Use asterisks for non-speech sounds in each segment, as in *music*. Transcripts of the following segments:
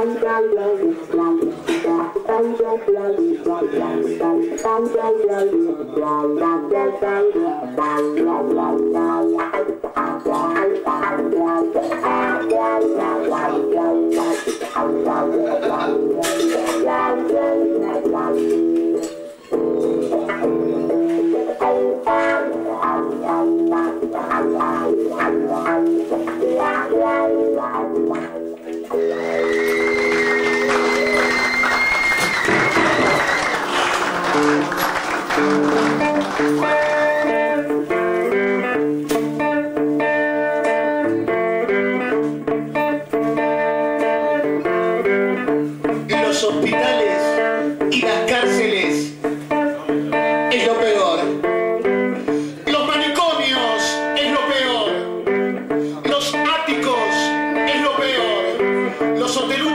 Wow. Los chantez-nous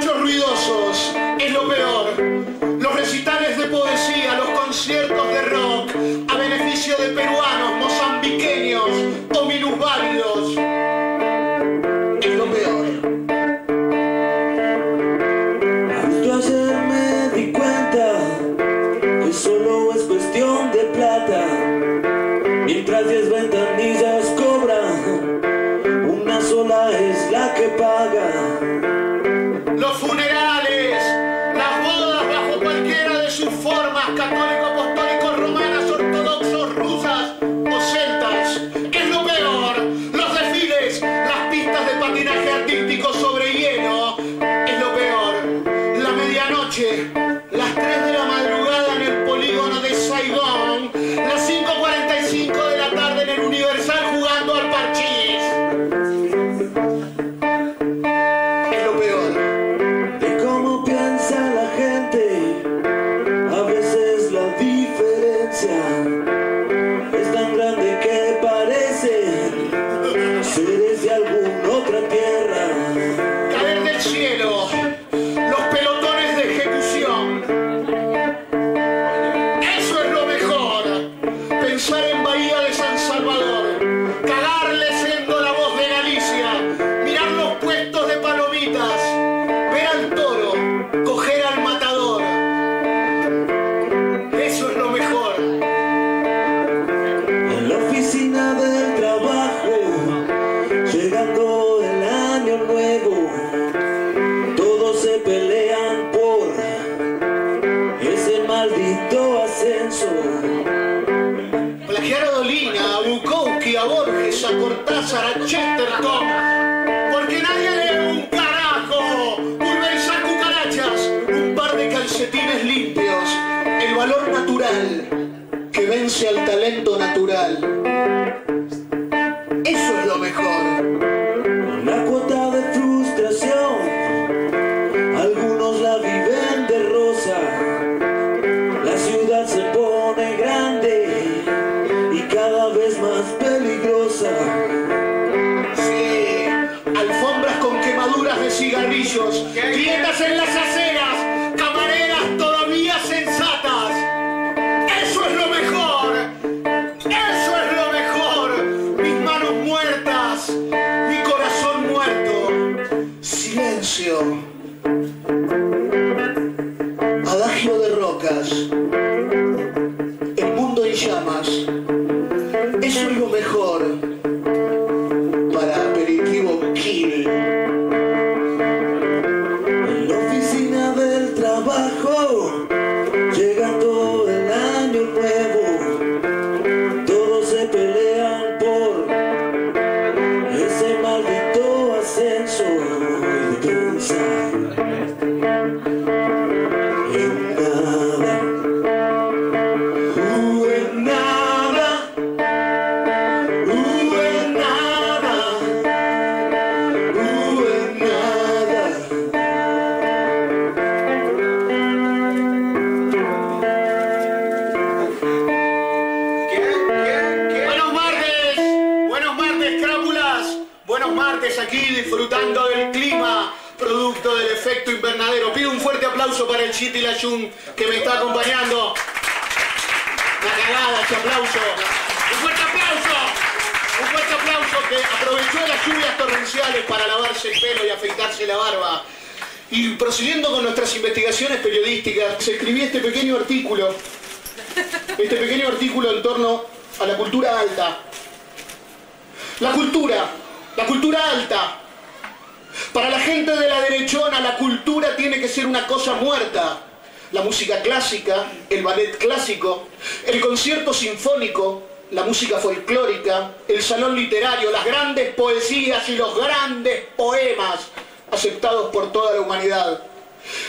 llegando el para lavarse el pelo y afeitarse la barba. Y prosiguiendo con nuestras investigaciones periodísticas, se escribí este pequeño artículo, este pequeño artículo en torno a la cultura alta. La cultura, la cultura alta. Para la gente de la derechona, la cultura tiene que ser una cosa muerta. La música clásica, el ballet clásico, el concierto sinfónico, la música folclórica, el salón literario, las grandes poesías y los grandes poemas aceptados por toda la humanidad.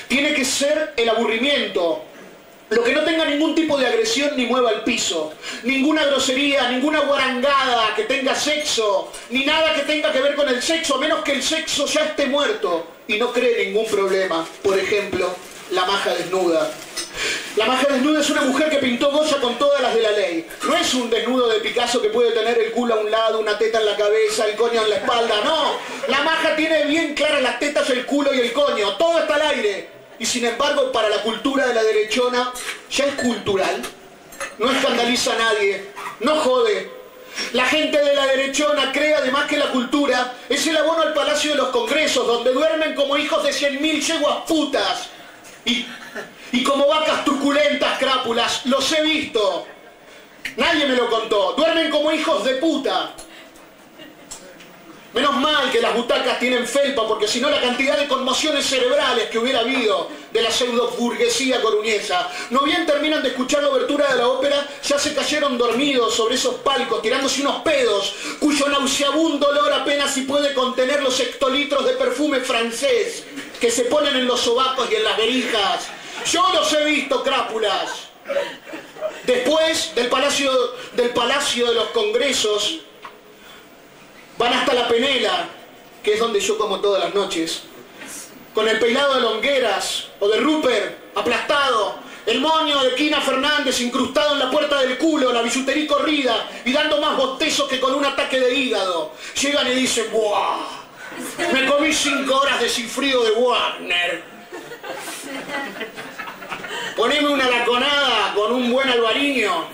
Tiene que ser el aburrimiento, lo que no tenga ningún tipo de agresión ni mueva el piso, ninguna grosería, ninguna guarangada que tenga sexo, ni nada que tenga que ver con el sexo, a menos que el sexo ya esté muerto y no cree ningún problema. Por ejemplo, la maja desnuda. La maja desnuda es una mujer que pintó goza con todas las de la ley. No es un desnudo de Picasso que puede tener el culo a un lado, una teta en la cabeza, el coño en la espalda. No, la maja tiene bien claras las tetas, el culo y el coño. Todo está al aire. Y sin embargo, para la cultura de la derechona, ya es cultural. No escandaliza a nadie, no jode. La gente de la derechona cree además que la cultura es el abono al Palacio de los Congresos, donde duermen como hijos de cien mil yeguas putas. Y y como vacas truculentas, crápulas, los he visto. Nadie me lo contó. Duermen como hijos de puta. Menos mal que las butacas tienen felpa, porque si no la cantidad de conmociones cerebrales que hubiera habido de la pseudo burguesía coruñesa. No bien terminan de escuchar la obertura de la ópera, ya se cayeron dormidos sobre esos palcos, tirándose unos pedos, cuyo nauseabundo olor apenas si puede contener los hectolitros de perfume francés que se ponen en los sobacos y en las verijas yo los he visto, crápulas. Después del palacio, del palacio de los congresos, van hasta la penela, que es donde yo como todas las noches, con el peinado de Longueras o de Rupert aplastado, el moño de Quina Fernández incrustado en la puerta del culo, la bisutería corrida y dando más bostezos que con un ataque de hígado. Llegan y dicen, ¡buah! Me comí cinco horas de sinfrío de Wagner. Poneme una laconada con un buen albariño.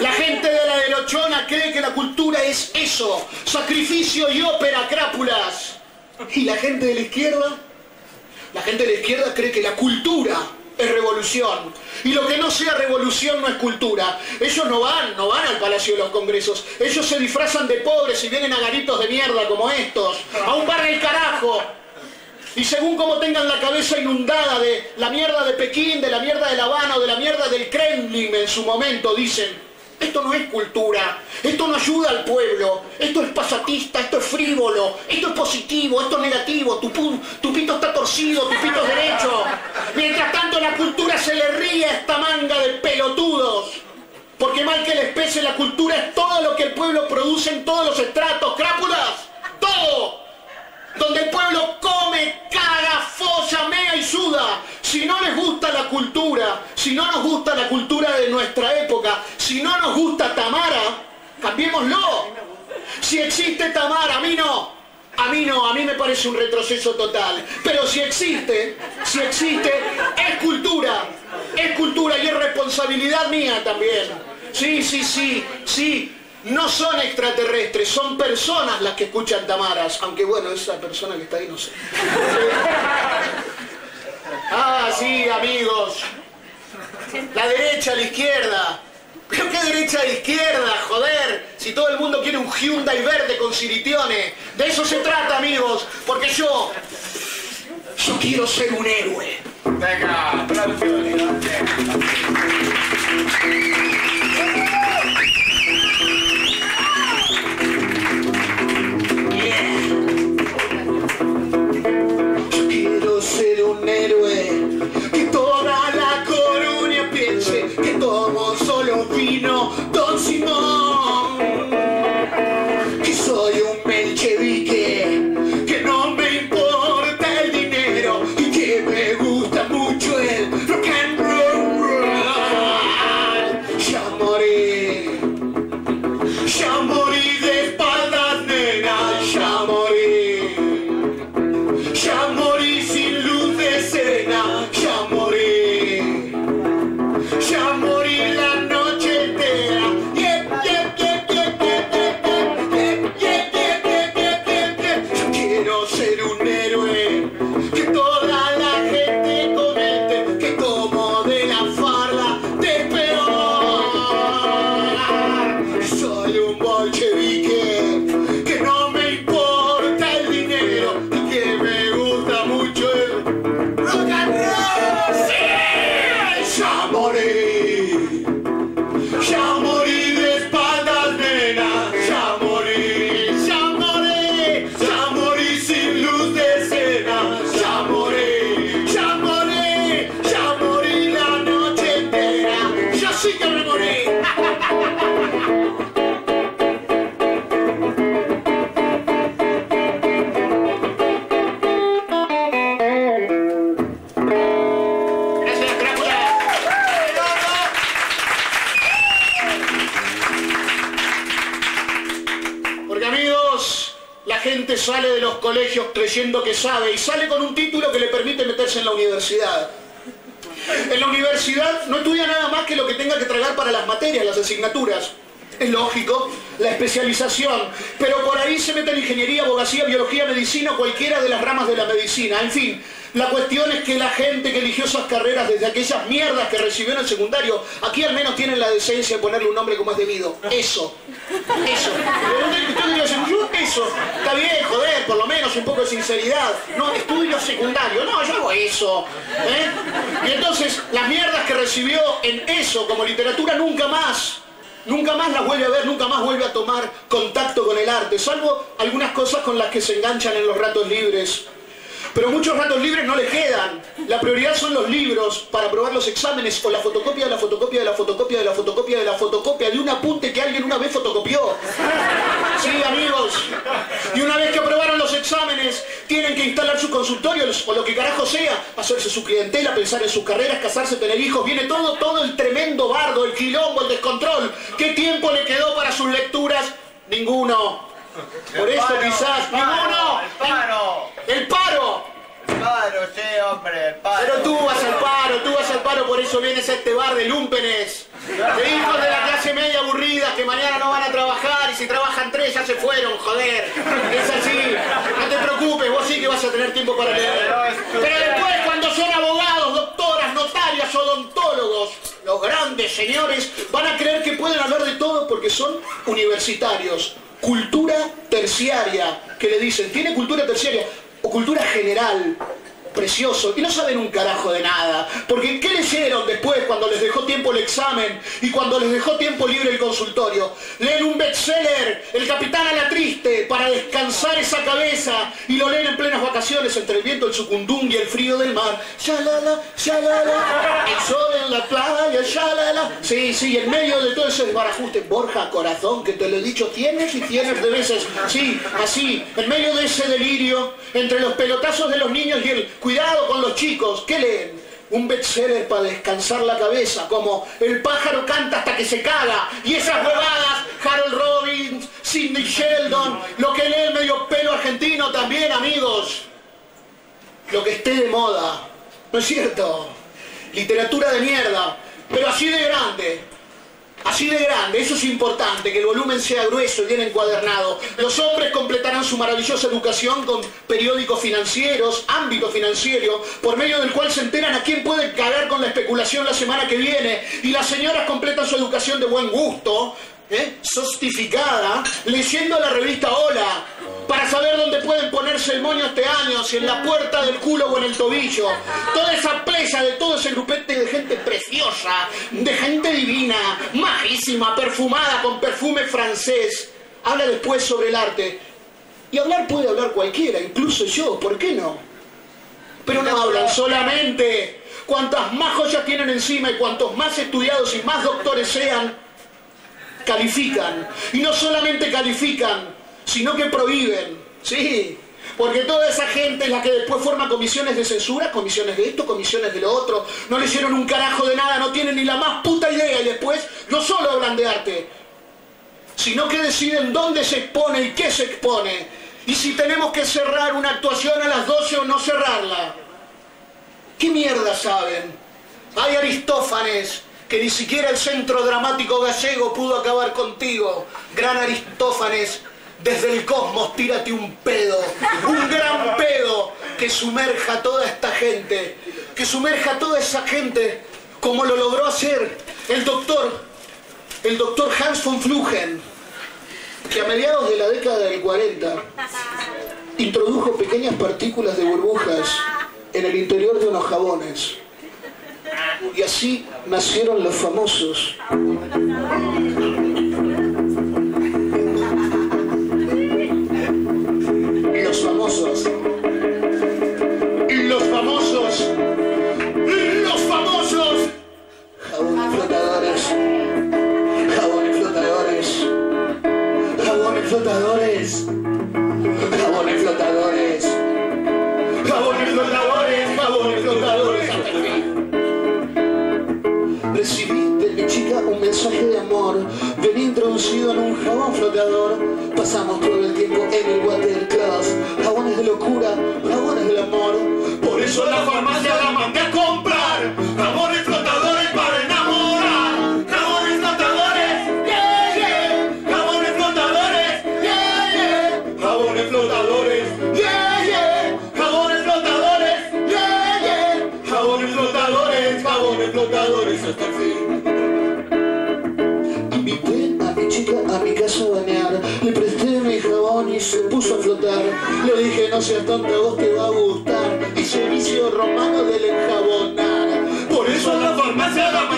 La gente de la delochona cree que la cultura es eso, sacrificio y ópera, crápulas. ¿Y la gente de la izquierda? La gente de la izquierda cree que la cultura es revolución. Y lo que no sea revolución no es cultura. Ellos no van, no van al Palacio de los Congresos. Ellos se disfrazan de pobres y vienen a garitos de mierda como estos. A un bar del carajo. Y según como tengan la cabeza inundada de la mierda de Pekín, de la mierda de La Habana o de la mierda del Kremlin en su momento, dicen, esto no es cultura, esto no ayuda al pueblo, esto es pasatista, esto es frívolo, esto es positivo, esto es negativo, tu, tu pito está torcido, tu pito es derecho. Mientras tanto la cultura se le ríe a esta manga de pelotudos. Porque mal que les pese, la cultura es todo lo que el pueblo produce en todos los estratos, crápulas, todo donde el pueblo come, caga, folla, mea y suda. Si no les gusta la cultura, si no nos gusta la cultura de nuestra época, si no nos gusta Tamara, cambiémoslo. Si existe Tamara, a mí no. A mí no, a mí me parece un retroceso total. Pero si existe, si existe, es cultura. Es cultura y es responsabilidad mía también. Sí, sí, sí, sí. No son extraterrestres, son personas las que escuchan Tamaras, aunque bueno, esa persona que está ahí no sé. Ah, sí, amigos. La derecha, la izquierda. ¿Pero qué derecha de izquierda, joder? Si todo el mundo quiere un Hyundai verde con siritione. De eso se trata, amigos. Porque yo... Yo quiero ser un héroe. Venga, Chamonique! Lógico, la especialización, pero por ahí se mete en ingeniería, abogacía, biología, medicina, cualquiera de las ramas de la medicina. En fin, la cuestión es que la gente que eligió esas carreras desde aquellas mierdas que recibió en el secundario, aquí al menos tienen la decencia de ponerle un nombre como es debido. Eso. Eso. Eso. Está bien, joder, por lo menos un poco de sinceridad. No, estudio secundario. No, yo hago eso. ¿eh? Y entonces, las mierdas que recibió en eso como literatura nunca más nunca más las vuelve a ver, nunca más vuelve a tomar contacto con el arte, salvo algunas cosas con las que se enganchan en los ratos libres. Pero muchos ratos libres no le quedan. La prioridad son los libros para aprobar los exámenes o la fotocopia de la fotocopia de la fotocopia de la fotocopia de la fotocopia de un apunte que alguien una vez fotocopió. Sí, amigos. Y una vez que aprobaron los exámenes, instalar sus consultorios o lo que carajo sea, hacerse su clientela, pensar en sus carreras, casarse, tener hijos. Viene todo, todo el tremendo bardo, el quilombo, el descontrol. ¿Qué tiempo le quedó para sus lecturas? Ninguno. Por eso quizás, ninguno. El paro. El paro. El paro, sí, hombre, paro. Pero tú vas al paro, tú vas al paro, por eso vienes a este bar de lumpenes. De hijos de la clase media aburridas que mañana no van a trabajar y si trabajan tres ya se fueron, joder. Es así. No te preocupes, vos sí que vas a tener tiempo para leer. Pero después cuando son abogados, doctoras, notarias, odontólogos, los grandes señores van a creer que pueden hablar de todo porque son universitarios. Cultura terciaria, que le dicen, tiene cultura terciaria o cultura general precioso y no saben un carajo de nada. Porque ¿qué leyeron después cuando les dejó tiempo el examen y cuando les dejó tiempo libre el consultorio? Leen un bestseller, El Capitán a la Triste, para descansar esa cabeza y lo leen en plenas vacaciones entre el viento, el sucundung y el frío del mar. Shalala, shalala, el sol en la playa, shalala. Sí, sí, en medio de todo ese desbarajuste, Borja, corazón, que te lo he dicho tienes y tienes de veces. Sí, así, en medio de ese delirio, entre los pelotazos de los niños y el Cuidado con los chicos, ¿qué leen? Un bestseller para descansar la cabeza, como El pájaro canta hasta que se caga, y esas huevadas, Harold Robbins, Sidney Sheldon, lo que lee el medio pelo argentino también, amigos. Lo que esté de moda, ¿no es cierto? Literatura de mierda, pero así de grande. Así de grande, eso es importante, que el volumen sea grueso y bien encuadernado. Los hombres completarán su maravillosa educación con periódicos financieros, ámbito financiero, por medio del cual se enteran a quién puede cagar con la especulación la semana que viene. Y las señoras completan su educación de buen gusto, ¿eh? sostificada, leyendo la revista Hola, para saber dónde pueden ponerse el moño este año, si en la puerta del culo o en el tobillo. Toda esa presa de todo ese grupete de gente preciosa, de gente divina, majísima, perfumada con perfume francés. Habla después sobre el arte. Y hablar puede hablar cualquiera, incluso yo, ¿por qué no? Pero no hablan solamente. Cuantas más joyas tienen encima y cuantos más estudiados y más doctores sean, califican. Y no solamente califican, sino que prohíben. Sí, porque toda esa gente es la que después forma comisiones de censura, comisiones de esto, comisiones de lo otro. No le hicieron un carajo de nada, no tienen ni la más puta idea y después no solo hablan de arte, sino que deciden dónde se expone y qué se expone. Y si tenemos que cerrar una actuación a las 12 o no cerrarla. ¿Qué mierda saben? Hay Aristófanes, que ni siquiera el Centro Dramático Gallego pudo acabar contigo. Gran Aristófanes, desde el cosmos tírate un pedo, un gran pedo que sumerja a toda esta gente, que sumerja a toda esa gente como lo logró hacer el doctor, el doctor Hans von Flugen, que a mediados de la década del 40 introdujo pequeñas partículas de burbujas en el interior de unos jabones. Y así nacieron los famosos. Los famosos. Los famosos. Los famosos. Jabones flotadores. Jabones flotadores. Jabones flotadores. mensaje de amor. Venía introducido en un jabón flotador Pasamos todo el tiempo en el Water Club Jabones de locura, jabones del amor. Por eso la farmacia la mandé a comprar. No seas tonta, vos te va a gustar. Y servicio romano del enjabonar. Por eso a la farmacia la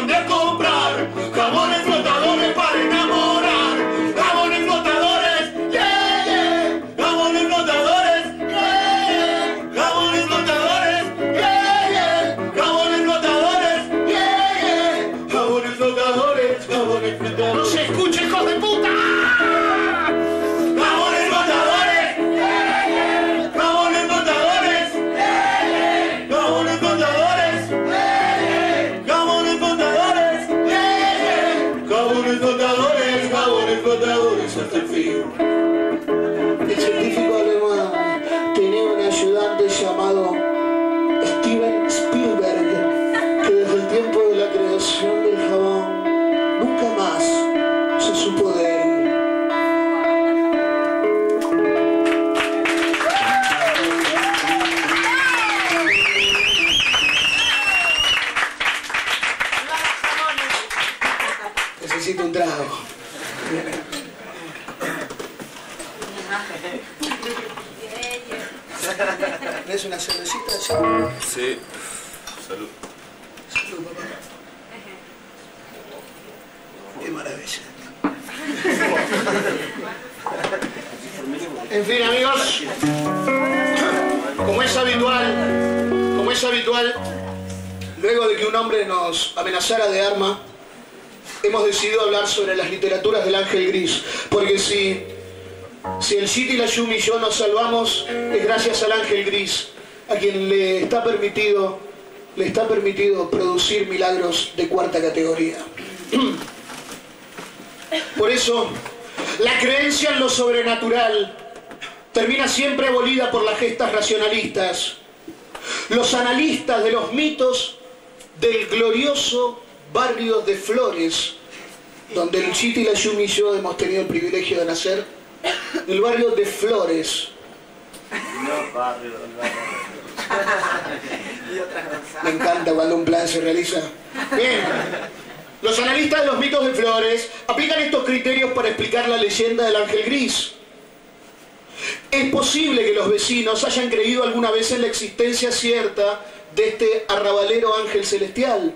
luego de que un hombre nos amenazara de arma, hemos decidido hablar sobre las literaturas del ángel gris, porque si, si el Shiti, la Yumi y yo nos salvamos, es gracias al ángel gris, a quien le está permitido, le está permitido producir milagros de cuarta categoría. *clears throat* Por eso, la creencia en lo sobrenatural termina siempre abolida por las gestas racionalistas. Los analistas de los mitos del glorioso barrio de Flores, donde el Chiti, la Yumi y yo hemos tenido el privilegio de nacer, el barrio de Flores. No, *laughs* barrio, Me encanta cuando un plan se realiza. Bien. Los analistas de los mitos de Flores aplican estos criterios para explicar la leyenda del ángel gris. Es posible que los vecinos hayan creído alguna vez en la existencia cierta de este arrabalero ángel celestial.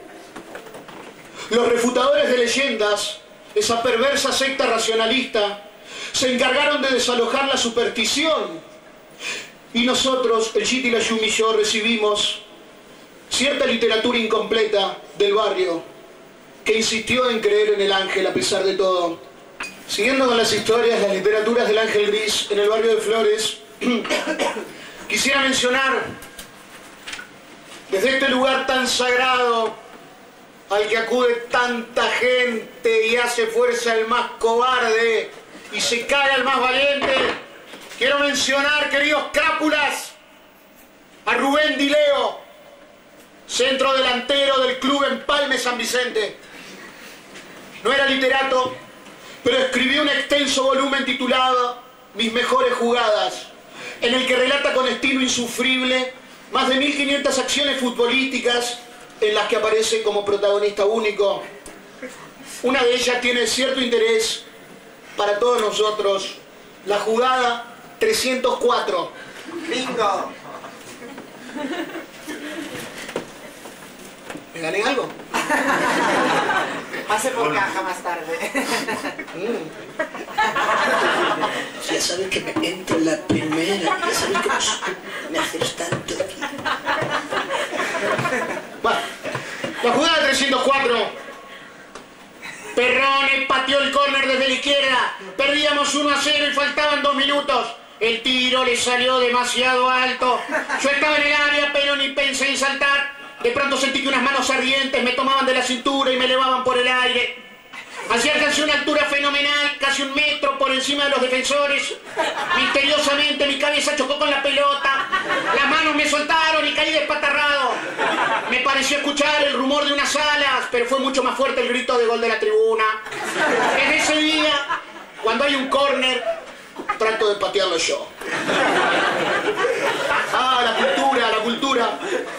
Los refutadores de leyendas, esa perversa secta racionalista, se encargaron de desalojar la superstición. Y nosotros, el Chiti, la Yumi y yo, recibimos cierta literatura incompleta del barrio que insistió en creer en el ángel a pesar de todo. Siguiendo con las historias, las literaturas del ángel gris en el barrio de Flores, *clears throat* quisiera mencionar desde este lugar tan sagrado al que acude tanta gente y hace fuerza el más cobarde y se cae al más valiente, quiero mencionar, queridos crápulas, a Rubén Dileo, centro delantero del club Empalme San Vicente. No era literato, pero escribió un extenso volumen titulado Mis mejores jugadas, en el que relata con estilo insufrible más de 1500 acciones futbolísticas en las que aparece como protagonista único. Una de ellas tiene cierto interés para todos nosotros, la jugada 304. Bingo. ¿Me gané algo? *laughs* Pase por caja más tarde. Ya sabes que me entro la primera, ya sabes que me haces tanto la jugada 304. Perrone pateó el córner desde la izquierda. Perdíamos 1 a 0 y faltaban dos minutos. El tiro le salió demasiado alto. Yo estaba en el área, pero ni pensé en saltar. De pronto sentí que unas manos ardientes me tomaban de la cintura y me elevaban por el aire. Así alcancé una altura fenomenal, casi un metro por encima de los defensores. Misteriosamente mi cabeza chocó con la pelota. Las manos me soltaron y caí despatarrado. Me pareció escuchar el rumor de unas alas, pero fue mucho más fuerte el grito de gol de la tribuna. En ese día, cuando hay un córner, trato de patearlo yo. Ah.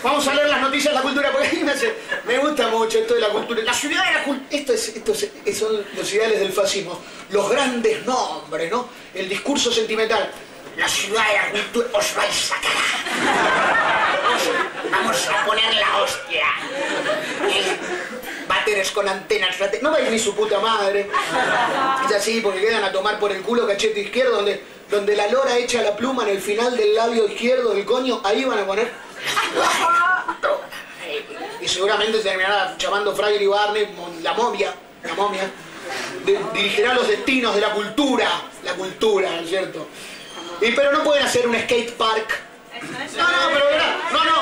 Vamos a leer las noticias de la cultura, porque a me, hace- me gusta mucho esto de la cultura. La ciudad de la cultura. Esto, es, esto es- son los ideales del fascismo. Los grandes nombres, ¿no? El discurso sentimental. La ciudad de la cultura os vais a cagar. Os- Vamos a poner la hostia. Váteres con antenas. No veis ni su puta madre. Es así porque quedan a tomar por el culo cachete izquierdo donde, donde la lora echa la pluma en el final del labio izquierdo del coño. Ahí van a poner. *laughs* Y seguramente terminará llamando Frager y Barney la momia. La momia. De- dirigirá los destinos de la cultura. La cultura, ¿no es cierto? Y pero no pueden hacer un skate park. No, no, pero verá, no, no.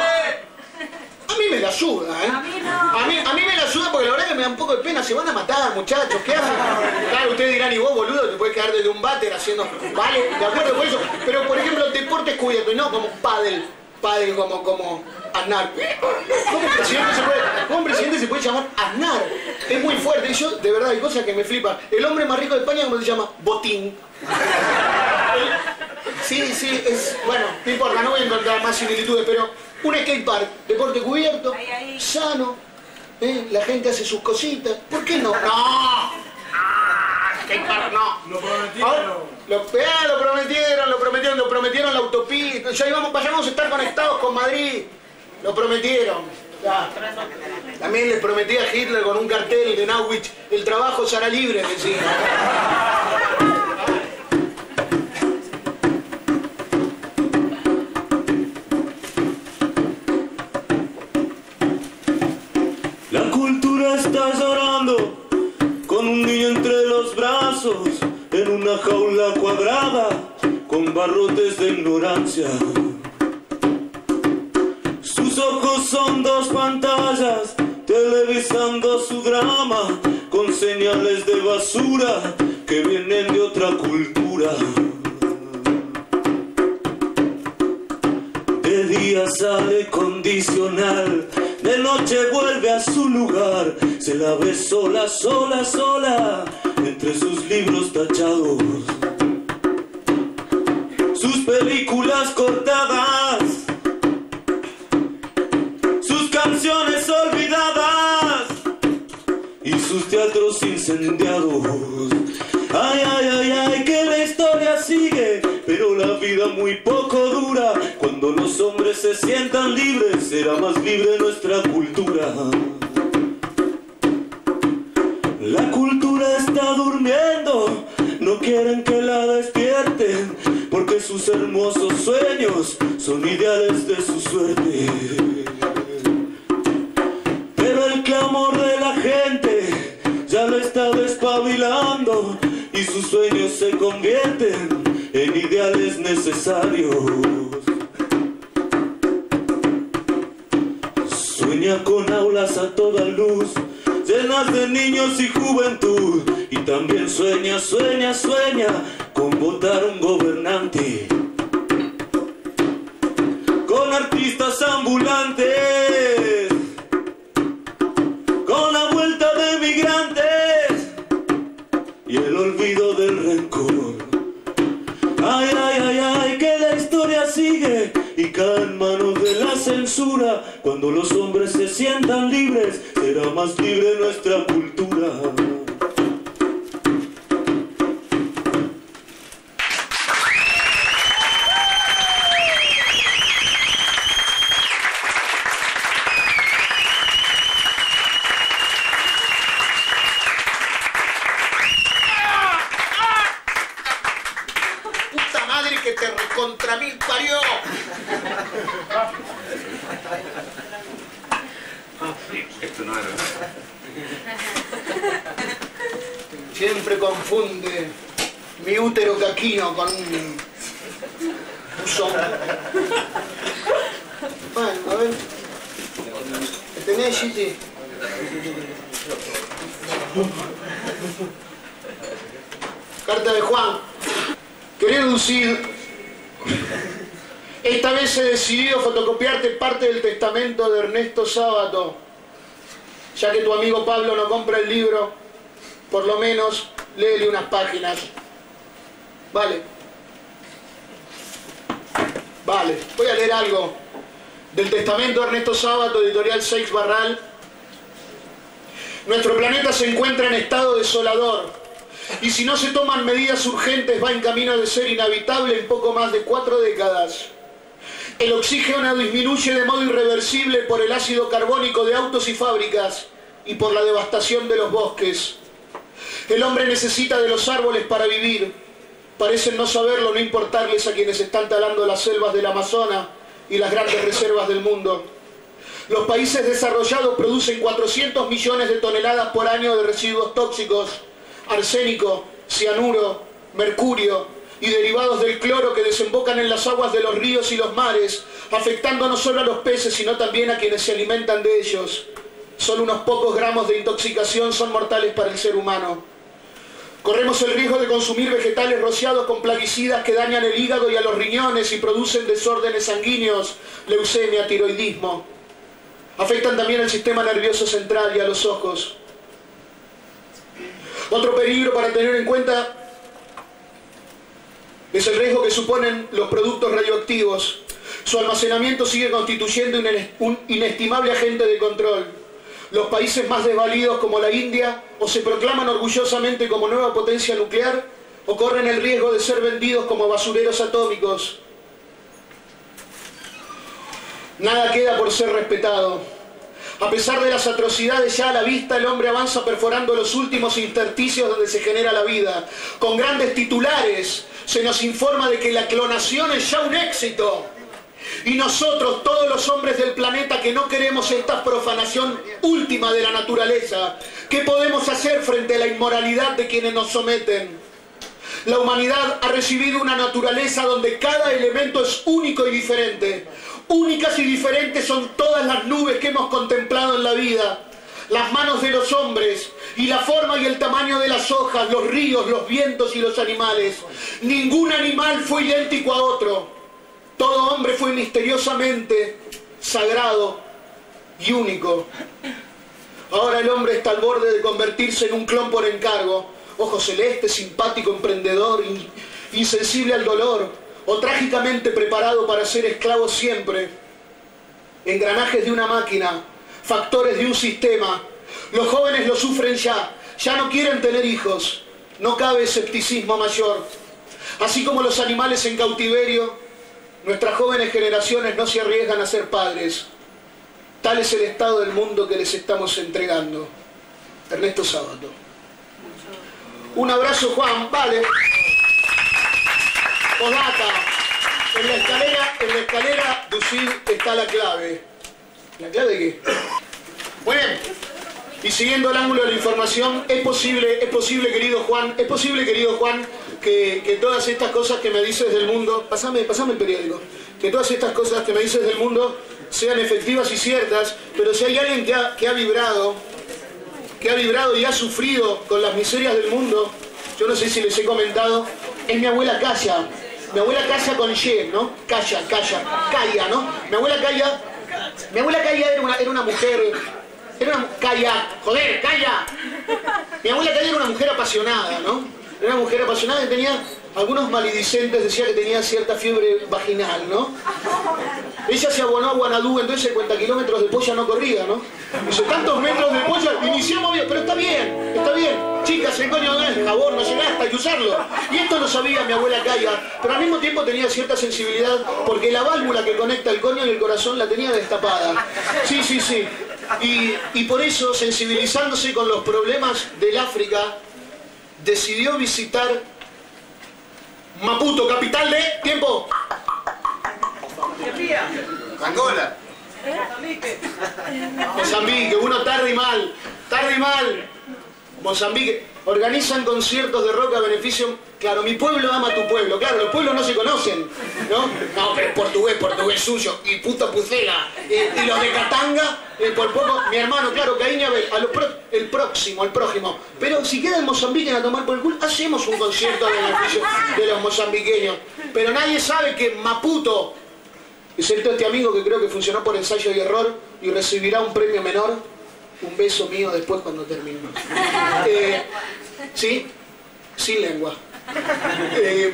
A mí me la suda, ¿eh? A mí no. A mí, a mí me la suda porque la verdad que me da un poco de pena. Se van a matar, muchachos. ¿Qué hacen? Claro, ustedes dirán, y vos, boludo, te puedes quedar desde un váter haciendo... Vale, de acuerdo con eso. Pero, por ejemplo, deportes cubiertos y no como pádel. Pádel como, como Aznar. ¿Cómo un presidente se puede, cómo un presidente se puede llamar Aznar? Es muy fuerte. Y yo, de verdad, hay cosas que me flipan. El hombre más rico de España, ¿cómo se llama? Botín. Sí, sí, es. Bueno, no importa, no voy a encontrar más similitudes, pero un skatepark, deporte cubierto, Ahí, ahí. sano, ¿eh? la gente hace sus cositas. ¿Por qué no? ¡No! Ah, skatepark no. Lo prometieron. Ahora, Lo, ah, lo prometieron, lo. Ya íbamos, vayamos a estar conectados con Madrid. Lo prometieron. También les prometí a Hitler con un cartel de Nauwich, el trabajo será libre, decía. Barrotes de ignorancia. Sus ojos son dos pantallas televisando su drama con señales de basura que vienen de otra cultura. De día sale condicional, de noche vuelve a su lugar, se la ve sola, sola, sola, entre sus libros tachados. Películas cortadas, sus canciones olvidadas y sus teatros incendiados. Ay, ay, ay, ay, que la historia sigue, pero la vida muy poco dura. Cuando los hombres se sientan libres, será más libre nuestra cultura. La cultura está durmiendo, no quieren que la despierten, porque sus hermosos sueños son ideales de su suerte. Pero el clamor de la gente ya lo está despabilando y sus sueños se convierten en ideales necesarios. Sueña con aulas a toda luz, llenas de niños y juventud. Y también sueña, sueña, sueña votar un gobernante. Carta de Juan. Querer lucir. Esta vez he decidido fotocopiarte parte del testamento de Ernesto Sábato. Ya que tu amigo Pablo no compra el libro, por lo menos léele unas páginas. Vale. Vale, voy a leer algo del testamento Ernesto Sábato, editorial Seix Barral. Nuestro planeta se encuentra en estado desolador y si no se toman medidas urgentes va en camino de ser inhabitable en poco más de cuatro décadas. El oxígeno disminuye de modo irreversible por el ácido carbónico de autos y fábricas y por la devastación de los bosques. El hombre necesita de los árboles para vivir. Parecen no saberlo, no importarles a quienes están talando las selvas del Amazonas y las grandes reservas del mundo. Los países desarrollados producen 400 millones de toneladas por año de residuos tóxicos, arsénico, cianuro, mercurio y derivados del cloro que desembocan en las aguas de los ríos y los mares, afectando no solo a los peces, sino también a quienes se alimentan de ellos. Solo unos pocos gramos de intoxicación son mortales para el ser humano. Corremos el riesgo de consumir vegetales rociados con plaguicidas que dañan el hígado y a los riñones y producen desórdenes sanguíneos, leucemia, tiroidismo. Afectan también al sistema nervioso central y a los ojos. Otro peligro para tener en cuenta es el riesgo que suponen los productos radioactivos. Su almacenamiento sigue constituyendo un inestimable agente de control. Los países más desvalidos como la India o se proclaman orgullosamente como nueva potencia nuclear o corren el riesgo de ser vendidos como basureros atómicos. Nada queda por ser respetado. A pesar de las atrocidades ya a la vista, el hombre avanza perforando los últimos intersticios donde se genera la vida. Con grandes titulares se nos informa de que la clonación es ya un éxito. Y nosotros, todos los hombres del planeta que no queremos esta profanación última de la naturaleza, ¿qué podemos hacer frente a la inmoralidad de quienes nos someten? La humanidad ha recibido una naturaleza donde cada elemento es único y diferente. Únicas y diferentes son todas las nubes que hemos contemplado en la vida. Las manos de los hombres y la forma y el tamaño de las hojas, los ríos, los vientos y los animales. Ningún animal fue idéntico a otro. Todo hombre fue misteriosamente sagrado y único. Ahora el hombre está al borde de convertirse en un clon por encargo. Ojo celeste, simpático, emprendedor, insensible al dolor, o trágicamente preparado para ser esclavo siempre. Engranajes de una máquina, factores de un sistema. Los jóvenes lo sufren ya, ya no quieren tener hijos. No cabe escepticismo mayor. Así como los animales en cautiverio, nuestras jóvenes generaciones no se arriesgan a ser padres. Tal es el estado del mundo que les estamos entregando. Ernesto Sábato. Un abrazo, Juan. Vale. Podata. En la escalera, en la escalera, Ducil, está la clave. ¿La clave de qué? Muy bien. Y siguiendo el ángulo de la información, es posible, es posible, querido Juan, es posible, querido Juan, que, que todas estas cosas que me dices del mundo, pasame, pasame el periódico, que todas estas cosas que me dices del mundo sean efectivas y ciertas, pero si hay alguien que ha, vibrado, que ha vibrado y ha sufrido con las miserias del mundo, yo no sé si les he comentado, es mi abuela Calla. Mi abuela Calla con Y, ¿no? Calla, Calla, Calla, ¿no? Mi abuela Calla, mi abuela Calla era una, era una mujer, era una, Calla, joder, Calla. Mi abuela Calla era una mujer apasionada, ¿no? Era una mujer apasionada y tenía algunos malidicentes, decía que tenía cierta fiebre vaginal, ¿no? Ella se abonó a Guanadú, entonces 50 kilómetros de polla no corría, ¿no? Dice, tantos metros de polla, iniciamos bien, pero está bien, está bien. Chicas, el coño no es jabón, no llega hasta que usarlo. Y esto lo sabía mi abuela Calla, pero al mismo tiempo tenía cierta sensibilidad porque la válvula que conecta el coño y el corazón la tenía destapada. Sí, sí, sí. Y, y por eso, sensibilizándose con los problemas del África, decidió visitar Maputo, capital de... Tiempo. Angola. Mozambique, uno tarde y mal, tarde y mal. Mozambique, organizan conciertos de rock a beneficio. Claro, mi pueblo ama a tu pueblo. Claro, los pueblos no se conocen, ¿no? No, pero portugués, portugués suyo. Y puta pucela. Y los de Catanga, eh, por poco. Mi hermano, claro, Caíña, a los el próximo, el próximo. Pero si queda en Mozambique a tomar por el culo, hacemos un concierto a beneficio de los mozambiqueños. Pero nadie sabe que Maputo, excepto este amigo que creo que funcionó por ensayo y error y recibirá un premio menor. Un beso mío después cuando termine. *laughs* Eh, ¿Sí? Sin lengua. Eh,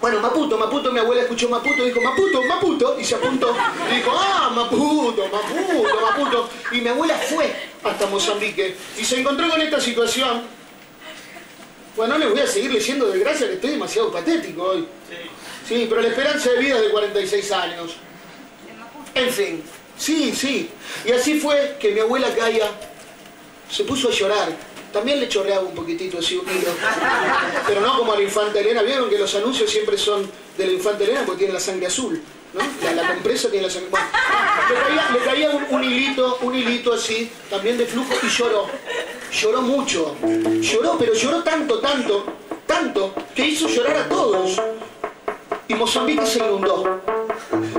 Bueno, Maputo, Maputo, mi abuela escuchó Maputo, dijo Maputo, Maputo, y se apuntó. Y dijo, ah, Maputo, Maputo, Maputo. Y mi abuela fue hasta Mozambique y se encontró con esta situación. Bueno, no les voy a seguir leyendo desgracia que estoy demasiado patético hoy. Sí, pero la esperanza de vida es de 46 años. En fin, sí, sí. Y así fue que mi abuela Gaia se puso a llorar. También le chorreaba un poquitito así un hilo. Pero no como a la infanta Elena. Vieron que los anuncios siempre son de la infanta Elena porque tiene la sangre azul. ¿no? La, compresa tiene la sangre... Bueno, le caía, le caía un, un hilito, un hilito así, también de flujo, y lloró. Lloró mucho. Lloró, pero lloró tanto, tanto, tanto, que hizo llorar a todos. Y Mozambique se inundó.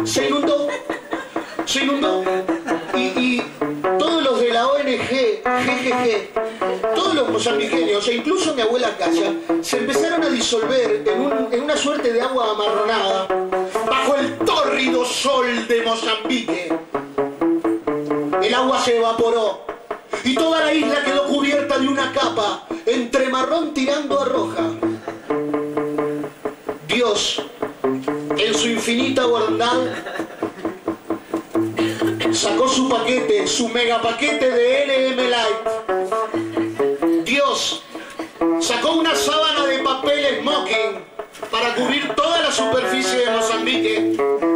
Se inundó. Se inundó. Y, todos los de la ONG, GGG, todos los mozambiqueños, e incluso mi abuela Calla, se empezaron a disolver en, en una suerte de agua amarronada bajo el tórrido sol de Mozambique. El agua se evaporó y toda la isla quedó cubierta de una capa entre marrón tirando a roja. Dios, en su infinita bondad, sacó su paquete, su mega paquete de LM Light. Dios sacó una sábana de papel smoking para cubrir toda la superficie de Mozambique.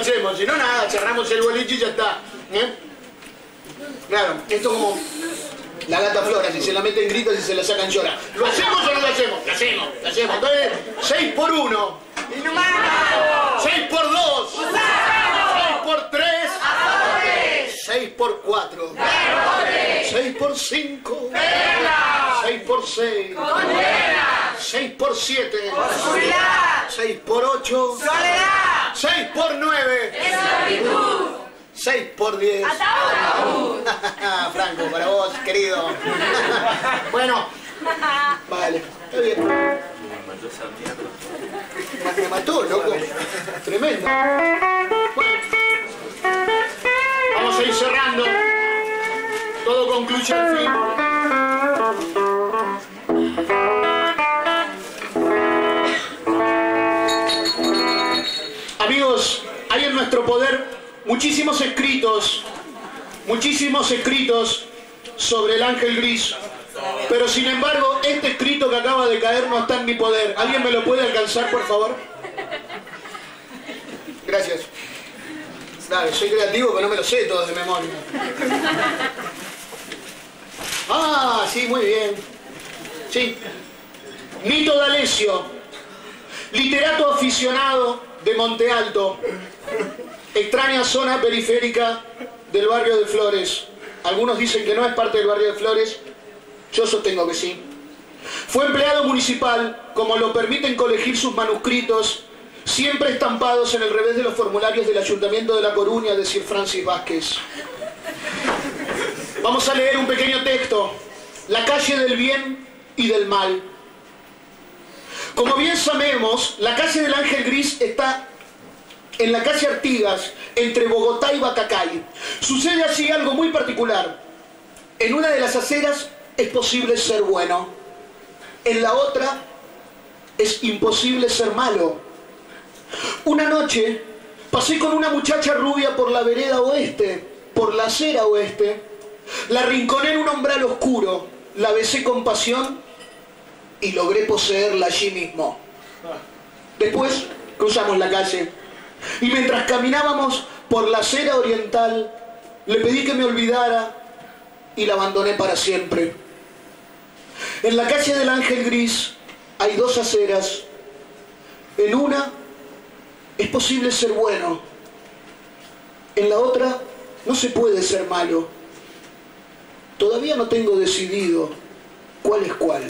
Hacemos. Si no, nada. Cerramos el boliche y ya está. ¿Eh? Claro, esto como la gata flora. Si se la meten gritos y se la sacan llora. ¿Lo hacemos o no lo hacemos? Lo hacemos, lo hacemos. Entonces, 6 por 1. Inhumano. 6 por 2. 6 por 3. 6 por 4. 6 por 5. 6 por 6. 6 por 7. Oscuridad. 6 por 8. Soledad. 6 por 9. 6 por 10. *laughs* Franco, para vos, querido. *laughs* bueno, vale, está bien. Me mató, loco. Tremendo. Bueno. Vamos a ir cerrando. Todo concluye al fin. En nuestro poder muchísimos escritos, muchísimos escritos sobre el ángel gris. Pero sin embargo, este escrito que acaba de caer no está en mi poder. ¿Alguien me lo puede alcanzar, por favor? Gracias. Dale, soy creativo, pero no me lo sé todo de memoria. Ah, sí, muy bien. Sí. Nito D'Alessio, literato aficionado de Monte Alto, extraña zona periférica del barrio de Flores. Algunos dicen que no es parte del barrio de Flores, yo sostengo que sí. Fue empleado municipal, como lo permiten colegir sus manuscritos, siempre estampados en el revés de los formularios del Ayuntamiento de La Coruña de Sir Francis Vázquez. Vamos a leer un pequeño texto. La calle del bien y del mal. Como bien sabemos, la calle del Ángel Gris está en la calle Artigas, entre Bogotá y Bacacay. Sucede así algo muy particular. En una de las aceras es posible ser bueno. En la otra es imposible ser malo. Una noche pasé con una muchacha rubia por la vereda oeste, por la acera oeste. La rinconé en un umbral oscuro, la besé con pasión y logré poseerla allí mismo. Después cruzamos la calle y mientras caminábamos por la acera oriental, le pedí que me olvidara y la abandoné para siempre. En la calle del Ángel Gris hay dos aceras. En una es posible ser bueno. En la otra no se puede ser malo. Todavía no tengo decidido cuál es cuál.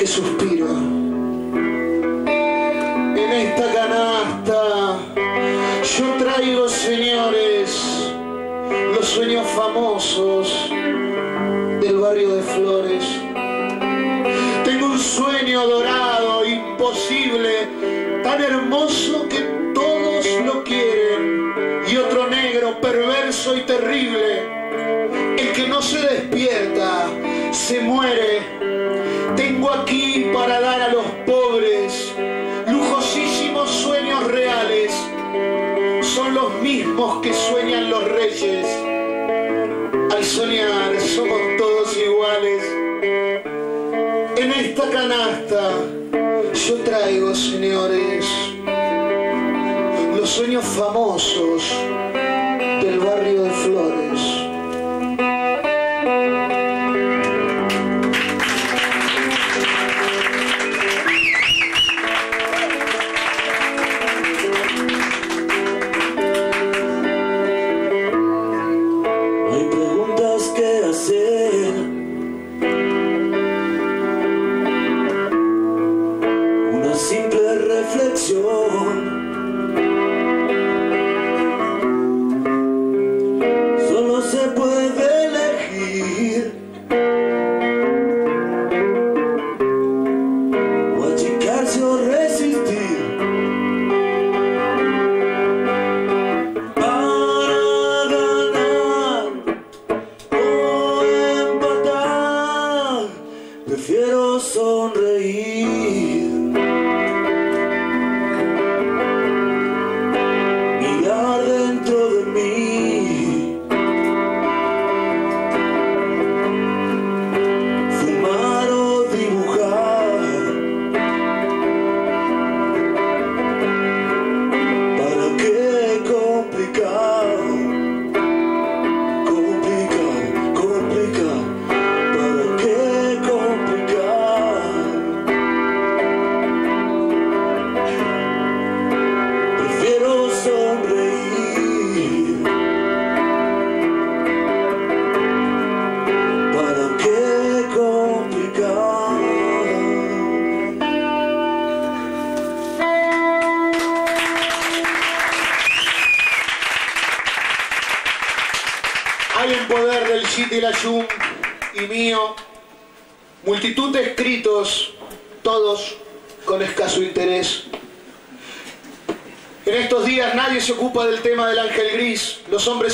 Que suspira. En esta canasta yo traigo, señores, los sueños famosos del barrio de Flores. Tengo un sueño dorado, imposible, tan hermoso que todos lo quieren, y otro negro, perverso y terrible. El que no se despierta, se muere. Aquí para dar a los pobres lujosísimos sueños reales. Son los mismos que sueñan los reyes. Al soñar somos todos iguales. En esta canasta yo traigo, señores, los sueños famosos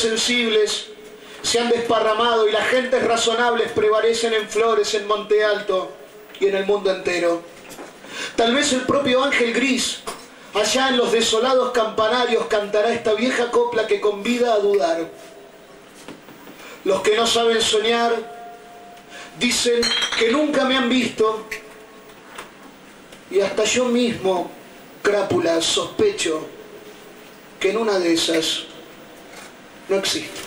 sensibles se han desparramado y las gentes razonables prevalecen en Flores, en Monte Alto y en el mundo entero. Tal vez el propio ángel gris, allá en los desolados campanarios, cantará esta vieja copla que convida a dudar. Los que no saben soñar dicen que nunca me han visto y hasta yo mismo, crápula, sospecho que en una de esas no existo.